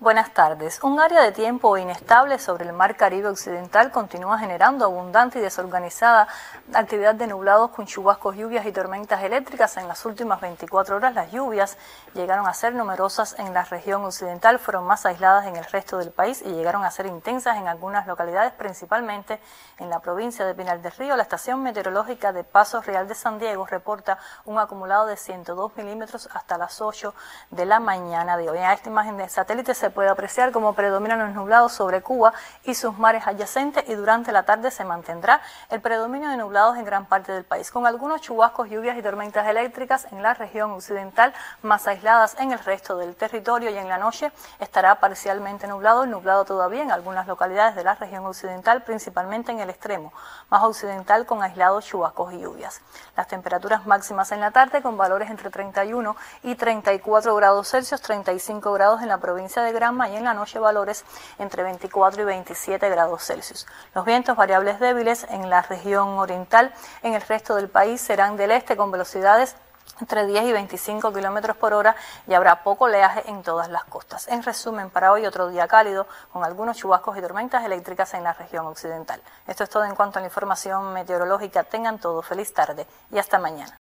Buenas tardes. Un área de tiempo inestable sobre el mar Caribe Occidental continúa generando abundante y desorganizada actividad de nublados con chubascos, lluvias y tormentas eléctricas. En las últimas 24 horas las lluvias llegaron a ser numerosas en la región occidental, fueron más aisladas en el resto del país y llegaron a ser intensas en algunas localidades, principalmente en la provincia de Pinal del Río. La estación meteorológica de Paso Real de San Diego reporta un acumulado de 102 milímetros hasta las 8 de la mañana de hoy. En esta imagen de satélite se puede apreciar cómo predominan los nublados sobre Cuba y sus mares adyacentes y durante la tarde se mantendrá el predominio de nublados en gran parte del país, con algunos chubascos, lluvias y tormentas eléctricas en la región occidental, más aisladas en el resto del territorio y en la noche estará parcialmente nublado nublado todavía en algunas localidades de la región occidental, principalmente en el extremo más occidental con aislados chubascos y lluvias. Las temperaturas máximas en la tarde con valores entre 31 y 34 grados Celsius, 35 grados en la provincia de Y en la noche valores entre 24 y 27 grados Celsius. Los vientos variables débiles en la región oriental, en el resto del país serán del este con velocidades entre 10 y 25 kilómetros por hora y habrá poco oleaje en todas las costas. En resumen, para hoy otro día cálido con algunos chubascos y tormentas eléctricas en la región occidental. Esto es todo en cuanto a la información meteorológica. Tengan todo feliz tarde y hasta mañana.